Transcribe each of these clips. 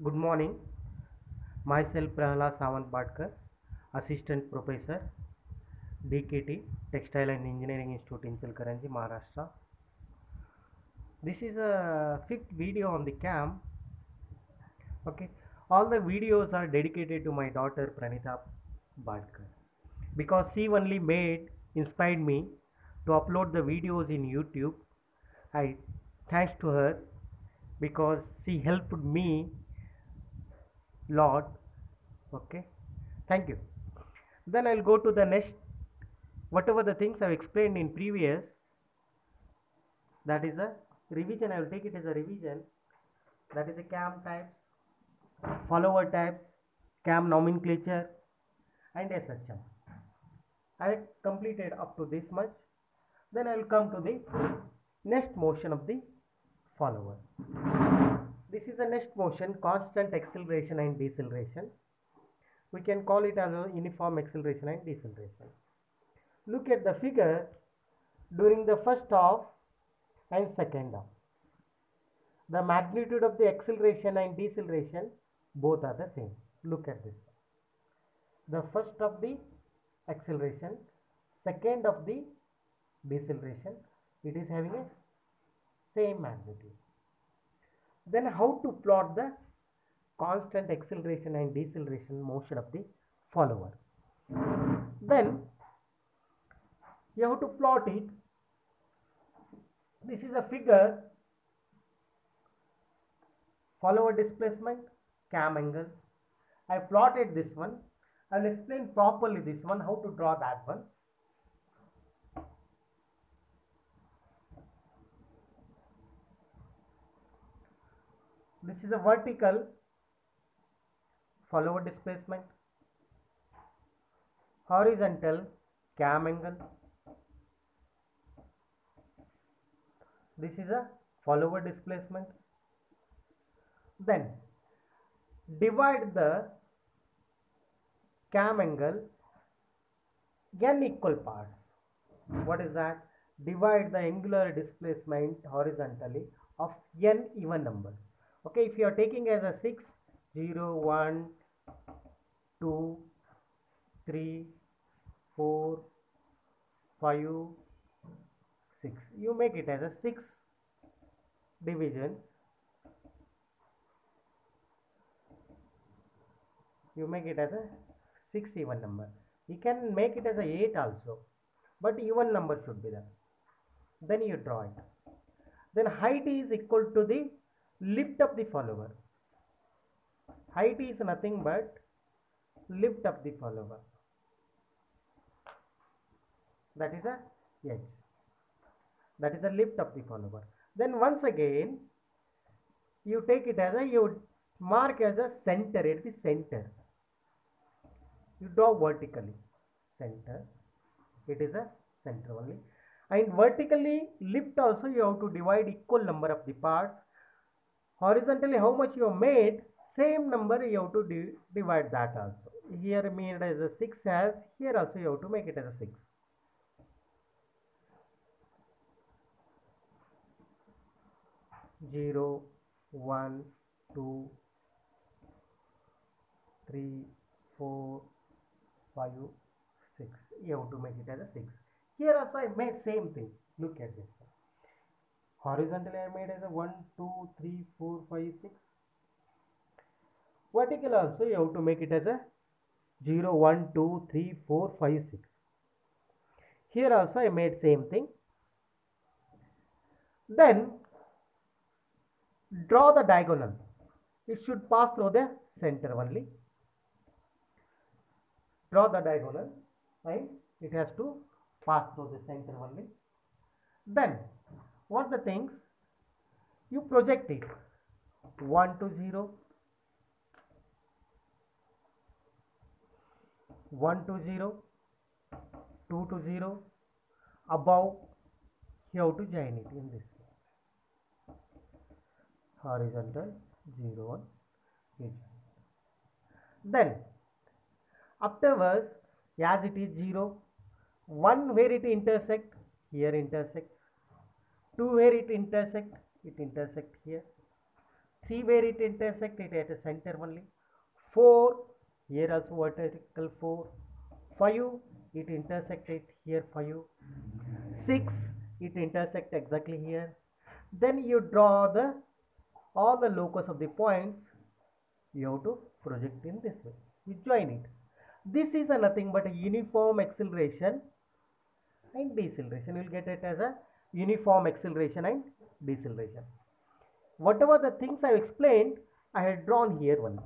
Good morning. Myself Prahalad Sawant Badkar, Assistant Professor, DKT, Textile and Engineering Institute in Ichalkaranji, Maharashtra. This is a fifth video on the CAM. Okay, all the videos are dedicated to my daughter Pranita Badkar because she only made inspired me to upload the videos in YouTube. I thanks to her because she helped me lot. Okay? Thank you. Then i'll go to the next. Whatever the things i've explained in previous that is a revision. I will take it as a revision. That is a cam types follower type cam nomenclature and shm i completed up to this much. Then i will come to the next motion of the follower this is the next motion constant acceleration and deceleration. We can call it as a uniform acceleration and deceleration. Look at the figure during the first half and second half. The magnitude of the acceleration and deceleration both are the same. Look at this. The first of the acceleration second of the deceleration it is having a same magnitude then how to plot the constant acceleration and deceleration motion of the follower? Then you have to plot it. This is a figure follower displacement cam angle. I plotted this one. I'll explain properly this one how to draw that one this is a vertical follower displacement horizontal cam angle. This is a follower displacement. Then divide the cam angle n equal parts. What is that? Divide the angular displacement horizontally of n even numbers okay if you are taking as a 6 0 1 2 3 4 5 6 you make it as a 6 division. You make it as a 6 even number. You can make it as a 8 also but even number should be there. Then you draw it. Then height is equal to the lift up the follower. Height is nothing but lift up the follower. That is a edge. That is a lift of the follower. Then once again you take it as a you mark as a center at the center. You draw vertically. Center. It is a center only. And vertically lift also you have to divide equal number of the parts horizontally how much you made same number you have to di divide that also. Here made as a 6 as here also you have to make it as a 6 0 1 2 3 4 5 6 you have to make it as a 6 here also I made same thing. Look at this horizontally I made as a 1 2 3 4 5 6 vertical also you have to make it as a 0 1 2 3 4 5 6 here also I made same thing. Then draw the diagonal. It should pass through the center only. Draw the diagonal and it has to pass through the center only. Then what the things? You project it. 1 to 0 1 to 0 2 to 0 above. You have to join it in this horizontal. 0 1 is then afterwards as it is 0 1 where it intersect here intersect 2 where it intersect it intersect here. 3 where it intersect it at a center only. 4 here also vertical 4 5 it intersected here 5 6 it intersect exactly here. Then you draw the all the locus of the points you have to project in this way. You join it. This is a nothing but a uniform acceleration and deceleration. You will get it as a uniform acceleration and deceleration. Whatever the things i have explained i had drawn here one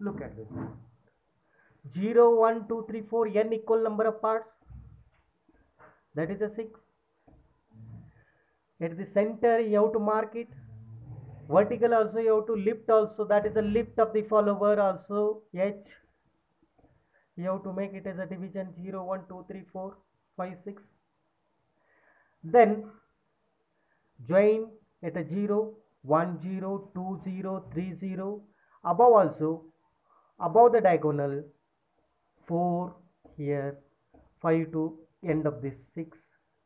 look at this. 0 1 2 3 4 n equal number of parts. That is a 6 at the center you have to mark it. Vertical also you have to lift also. That is the lift of the follower also. H. You have to make it as a division. 0 1 2 3 4 5 6 then join at a 0 1 0 2 0 3 0 above also above the diagonal 4 here 5 to end of this 6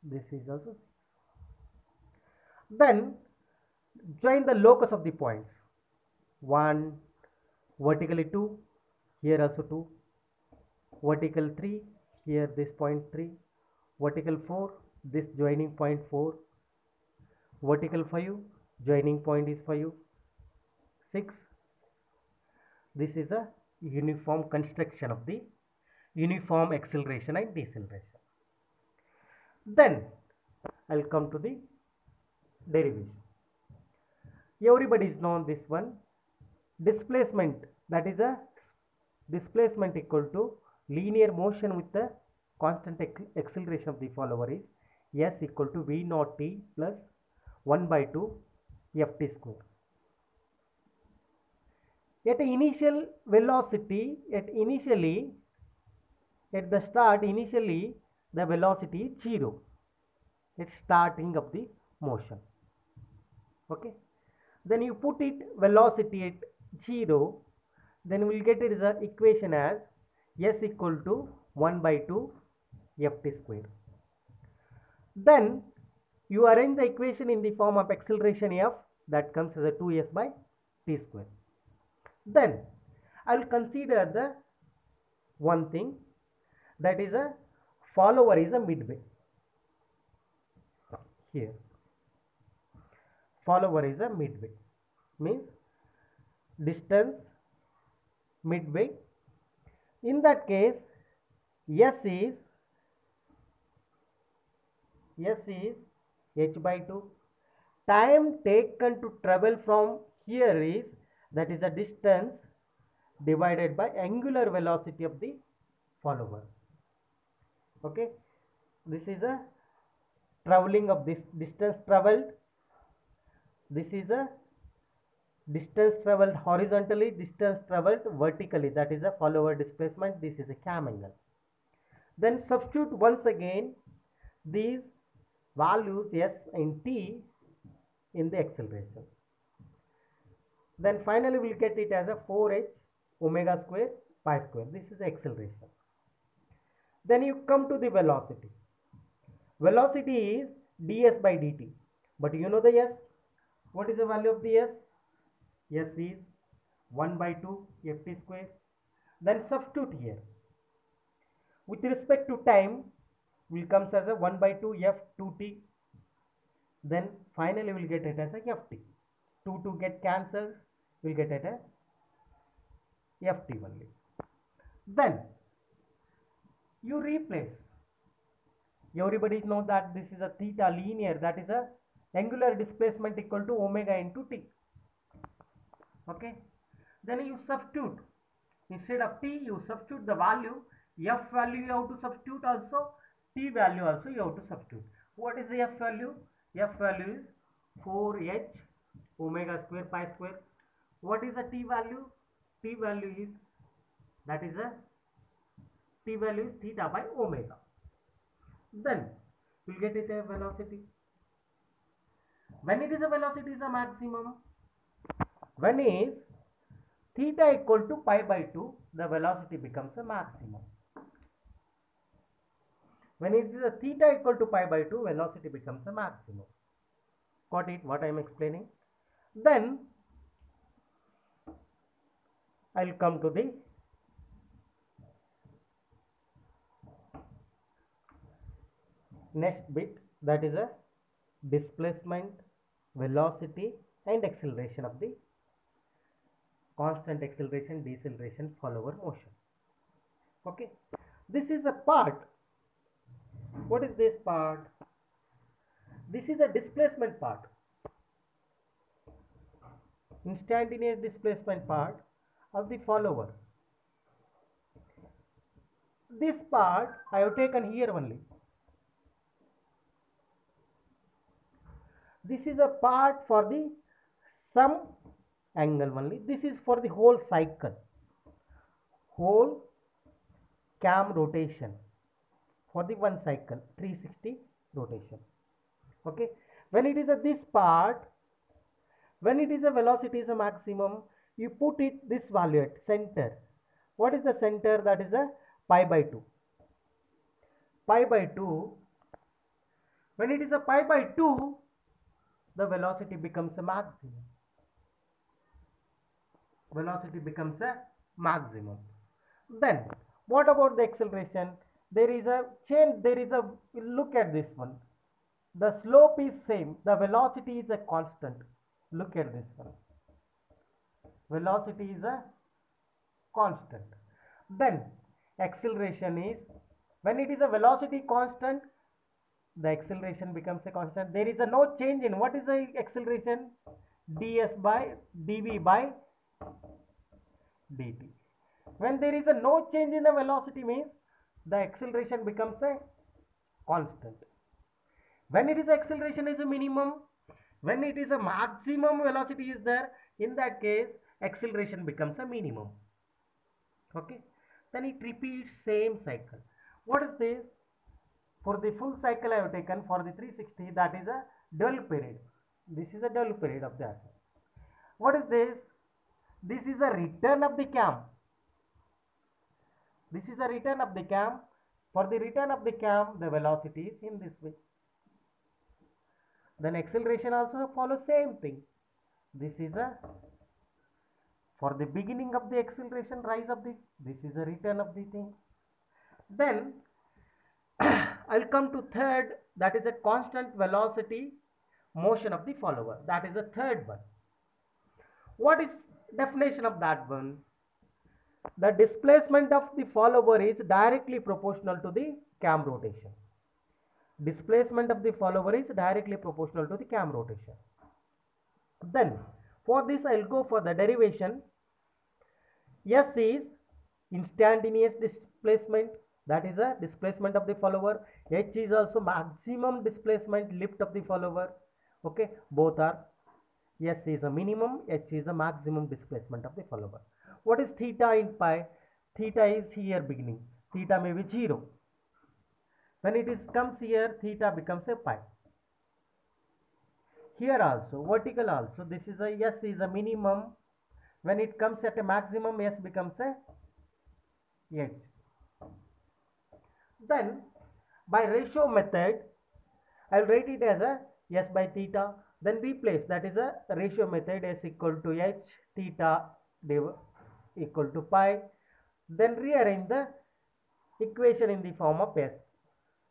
this is also then join the locus of the points. 1 vertically 2 here also 2 vertical 3 here this point 3 vertical 4 this joining point 4 vertical 5 joining point is 5 6 this is a uniform construction of the uniform acceleration and deceleration. Then i'll come to the derivation. Everybody is known this one. Displacement that is a displacement equal to linear motion with the constant ac- acceleration of the follower is s equal to v naught t plus 1 by 2 ft square. At initial velocity at initially at the start initially the velocity is zero. At starting of the motion. Okay? Then you put it velocity at 0 then we'll get it as a equation as s equal to 1 by 2 ft square then you arrange the equation in the form of acceleration f that comes as a 2s by t square. Then i will consider the one thing that is a follower is a midway. Here follower is a midway. Means distance midway. In that case s is s is. H by 2 time taken to travel from here is that is the distance divided by angular velocity of the follower. Okay? This is a traveling of this distance traveled. This is a distance traveled horizontally distance traveled vertically. That is a follower displacement. This is a cam angle. Then substitute once again these values s and t in the acceleration. Then finally we'll get it as a 4h omega square pi square. This is the acceleration. Then you come to the velocity. Velocity is ds by dt. But you know the s? What is the value of the s? S is 1 by 2 ft square. Then substitute here. With respect to time will comes as a 1 by 2 f 2t then finally we'll get it as a ft 2 to get cancelled we'll get it as ft only. Then you replace. Everybody know that this is a theta linear that is a angular displacement equal to omega into t. Okay? Then you substitute. Instead of t you substitute the value. F value you have to substitute also t value also you have to substitute. What is the f value? F value is 4h omega square pi square. What is the t value? T value is that is a t value is theta by omega. Then we'll get it a velocity. When it is a velocity is a maximum? When is theta equal to pi by 2 the velocity becomes a maximum when it is a theta equal to pi by 2 velocity becomes a maximum. Got it? What i am explaining? Then I'll come to the next bit that is a displacement velocity and acceleration of the constant acceleration deceleration follower motion. Okay? This is a part what is this part? This is a displacement part. Instantaneous displacement part of the follower. This part i have taken here only. This is a part for the some angle only. This is for the whole cycle. Whole cam rotation for the one cycle 360 rotation. Okay? When it is at this part when it is a velocity is a maximum you put it this value at center. What is the center? That is a pi by 2 pi by 2 when it is a pi by 2 the velocity becomes a maximum. Velocity becomes a maximum. Then what about the acceleration there is a change there is a look at this one. The slope is same the velocity is a constant. Look at this one. Velocity is a constant. Then acceleration is when it is a velocity constant the acceleration becomes a constant. There is a no change in what is the acceleration? Ds by dv by dt. When there is a no change in the velocity means the acceleration becomes a constant. When it is acceleration is a minimum when it is a maximum velocity is there in that case acceleration becomes a minimum. Okay? Then it repeats same cycle. What is this? For the full cycle I have taken for the 360 that is a dual period. This is a dual period of the that what is this? This is a return of the cam this is a return of the cam. For the return of the cam the velocity is in this way. Then acceleration also follows same thing. This is a for the beginning of the acceleration rise of the this is a return of the thing. Then I'll come to third. That is a constant velocity motion of the follower. That is the third one. What is definition of that one the displacement of the follower is directly proportional to the cam rotation. Displacement of the follower is directly proportional to the cam rotation. Then for this I'll go for the derivation. S is instantaneous displacement that is a displacement of the follower. H is also maximum displacement lift of the follower. Okay both are. S is a minimum H is a maximum displacement of the follower what is theta in pi? Theta is here beginning. Theta may be 0 when it is comes here theta becomes a pi. Here also vertical also this is a s is a minimum. When it comes at a maximum s becomes a a h then by ratio method i will write it as a s by theta then replace. That is a ratio method s equal to h theta equal to pi then rearrange the equation in the form of s.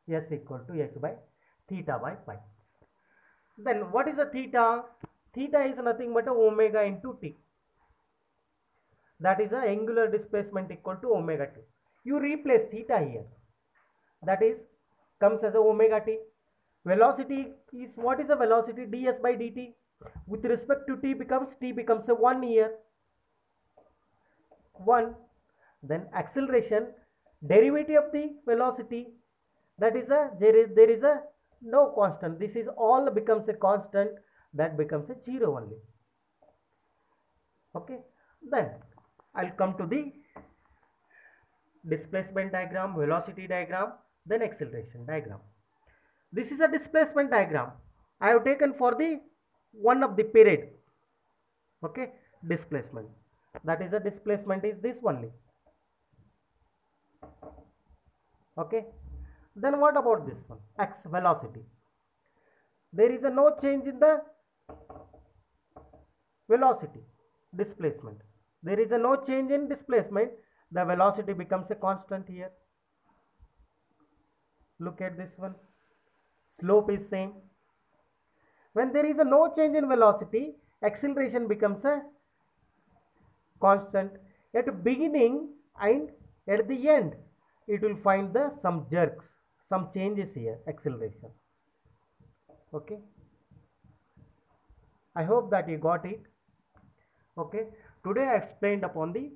S equal to h by theta by pi. Then what is a theta? Theta is nothing but a omega into t. That is a angular displacement equal to omega t. You replace theta here. That is comes as a omega t. Velocity is what is a velocity? ds by dt with respect to t becomes t becomes a 1 here 1 then acceleration derivative of the velocity that is a there is there is a no constant. This is all becomes a constant that becomes a zero only. Okay then i'll come to the displacement diagram velocity diagram then acceleration diagram. This is a displacement diagram. I have taken for the one of the period. Okay displacement that is the displacement is this only. Okay? Then what about this one? X velocity. There is a no change in the velocity displacement. There is a no change in displacement. The velocity becomes a constant here. Look at this one. Slope is same. When there is a no change in velocity acceleration becomes a constant at beginning and at the end. It will find the some jerks some changes here acceleration. Okay? I hope that you got it. Okay? Today i explained upon the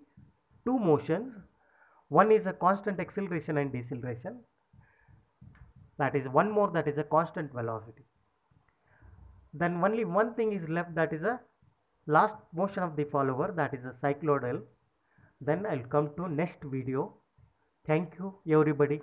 two motions. One is a constant acceleration and deceleration. That is one more that is a constant velocity. Then only one thing is left that is a last motion of the follower that is a cycloidal then i'll come to next video. Thank you everybody